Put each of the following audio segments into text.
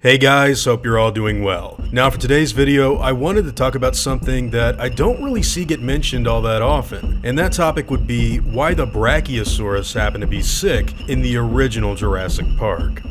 Hey guys, hope you're all doing well. Now for today's video, I wanted to talk about something that I don't really see get mentioned all that often, and that topic would be why the Brachiosaurus happened to be sick in the original Jurassic Park.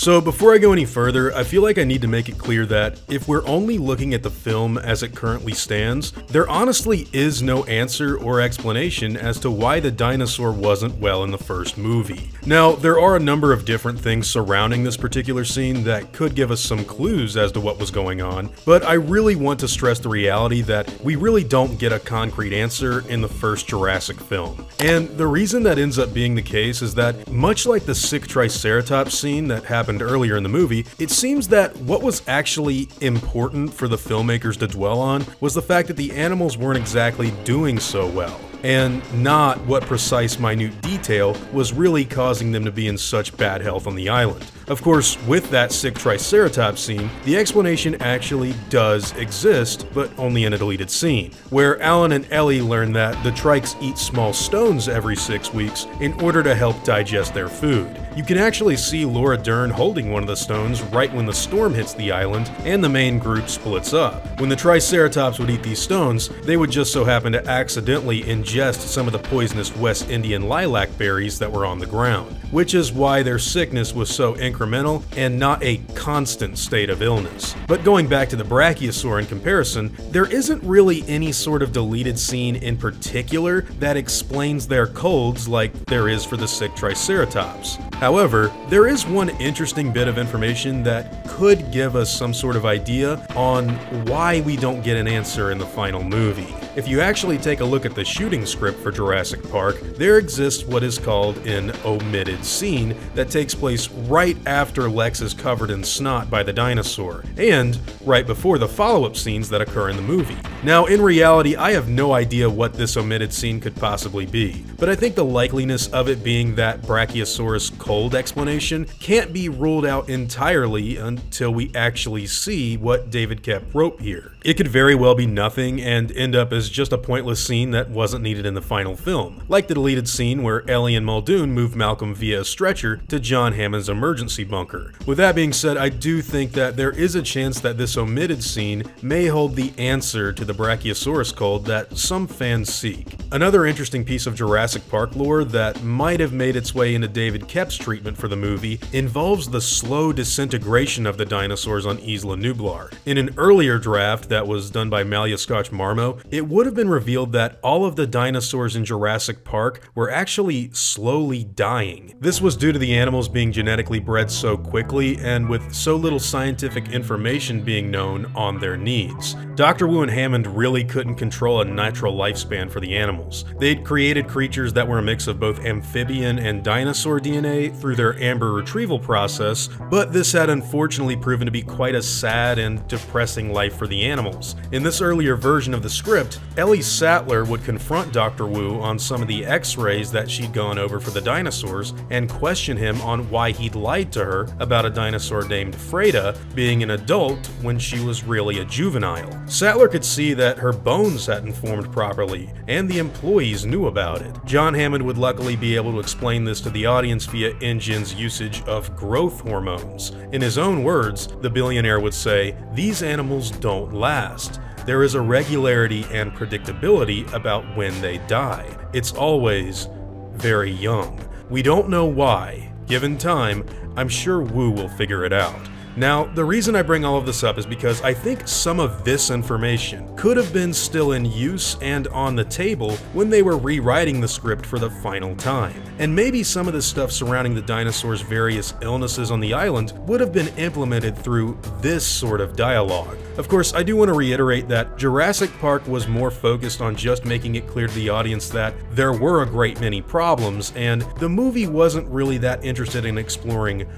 So before I go any further, I feel like I need to make it clear that if we're only looking at the film as it currently stands, there honestly is no answer or explanation as to why the dinosaur wasn't well in the first movie. Now, there are a number of different things surrounding this particular scene that could give us some clues as to what was going on, but I really want to stress the reality that we really don't get a concrete answer in the first Jurassic film. And the reason that ends up being the case is that, much like the sick Triceratops scene that happened happened earlier in the movie, it seems that what was actually important for the filmmakers to dwell on was the fact that the animals weren't exactly doing so well and not what precise minute detail was really causing them to be in such bad health on the island. Of course, with that sick Triceratops scene, the explanation actually does exist, but only in a deleted scene, where Alan and Ellie learn that the Trikes eat small stones every six weeks in order to help digest their food. You can actually see Laura Dern holding one of the stones right when the storm hits the island and the main group splits up. When the Triceratops would eat these stones, they would just so happen to accidentally ingest some of the poisonous West Indian lilac berries that were on the ground, which is why their sickness was so incremental and not a constant state of illness. But going back to the Brachiosaur in comparison, there isn't really any sort of deleted scene in particular that explains their colds like there is for the sick Triceratops. However, there is one interesting bit of information that could give us some sort of idea on why we don't get an answer in the final movie. If you actually take a look at the shooting script for Jurassic Park, there exists what is called an omitted scene that takes place right after Lex is covered in snot by the dinosaur, and right before the follow-up scenes that occur in the movie. Now, in reality, I have no idea what this omitted scene could possibly be, but I think the likeliness of it being that Brachiosaurus cold explanation can't be ruled out entirely until we actually see what David Koepp wrote here. It could very well be nothing and end up as just a pointless scene that wasn't needed in the final film, like the deleted scene where Ellie and Muldoon move Malcolm via a stretcher to John Hammond's emergency bunker. With that being said, I do think that there is a chance that this omitted scene may hold the answer to the Brachiosaurus cold that some fans seek. Another interesting piece of Jurassic Park lore that might have made its way into David Koepp's treatment for the movie involves the slow disintegration of the dinosaurs on Isla Nublar. In an earlier draft that was done by Malia Scotch Marmo, it would have been revealed that all of the dinosaurs in Jurassic Park were actually slowly dying. This was due to the animals being genetically bred so quickly and with so little scientific information being known on their needs. Dr. Wu and Hammond really couldn't control a natural lifespan for the animals. They'd created creatures that were a mix of both amphibian and dinosaur DNA through their amber retrieval process, but this had unfortunately proven to be quite a sad and depressing life for the animals. In this earlier version of the script, Ellie Sattler would confront Dr. Wu on some of the x-rays that she'd gone over for the dinosaurs and question him on why he'd lied to her about a dinosaur named Freda being an adult when she was really a juvenile. Sattler could see that her bones hadn't formed properly, and the employees knew about it. John Hammond would luckily be able to explain this to the audience via InGen's usage of growth hormones. In his own words, the billionaire would say, These animals don't last. There is a regularity and predictability about when they die. It's always very young. We don't know why. Given time, I'm sure Wu will figure it out. Now, the reason I bring all of this up is because I think some of this information could have been still in use and on the table when they were rewriting the script for the final time. And maybe some of the stuff surrounding the dinosaurs' various illnesses on the island would have been implemented through this sort of dialogue. Of course, I do want to reiterate that Jurassic Park was more focused on just making it clear to the audience that there were a great many problems, and the movie wasn't really that interested in exploring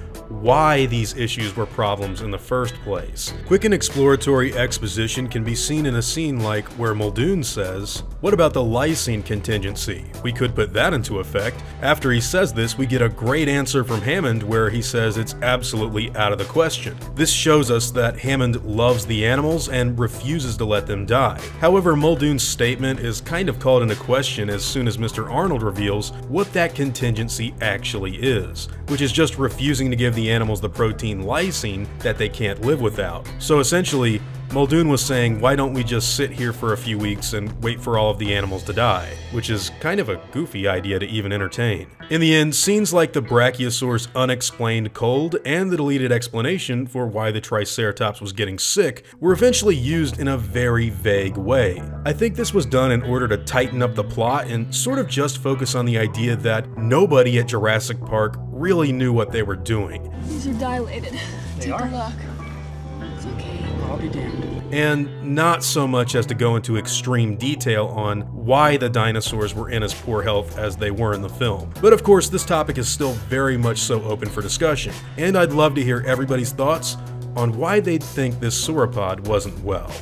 why these issues were problems in the first place. Quick and exploratory exposition can be seen in a scene like where Muldoon says, What about the lysine contingency? We could put that into effect. After he says this, we get a great answer from Hammond where he says it's absolutely out of the question. This shows us that Hammond loves the animals and refuses to let them die. However, Muldoon's statement is kind of called into question as soon as Mr. Arnold reveals what that contingency actually is, which is just refusing to give the animals the protein lysine that they can't live without. So essentially, Muldoon was saying, why don't we just sit here for a few weeks and wait for all of the animals to die? Which is kind of a goofy idea to even entertain. In the end, scenes like the Brachiosaur's unexplained cold and the deleted explanation for why the Triceratops was getting sick were eventually used in a very vague way. I think this was done in order to tighten up the plot and sort of just focus on the idea that nobody at Jurassic Park really knew what they were doing. These are dilated. They Take are? a look. It's okay. I'll be damned. and not so much as to go into extreme detail on why the dinosaurs were in as poor health as they were in the film. But of course, this topic is still very much so open for discussion, and I'd love to hear everybody's thoughts on why they'd think this sauropod wasn't well.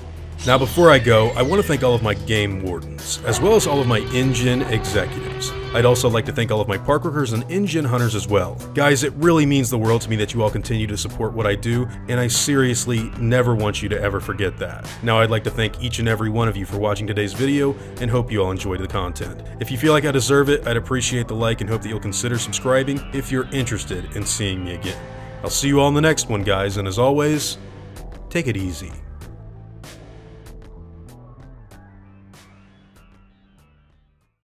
Now, before I go, I want to thank all of my game wardens, as well as all of my InGen executives. I'd also like to thank all of my park workers and InGen hunters as well. Guys, it really means the world to me that you all continue to support what I do, and I seriously never want you to ever forget that. Now, I'd like to thank each and every one of you for watching today's video, and hope you all enjoyed the content. If you feel like I deserve it, I'd appreciate the like and hope that you'll consider subscribing if you're interested in seeing me again. I'll see you all in the next one, guys, and as always, take it easy.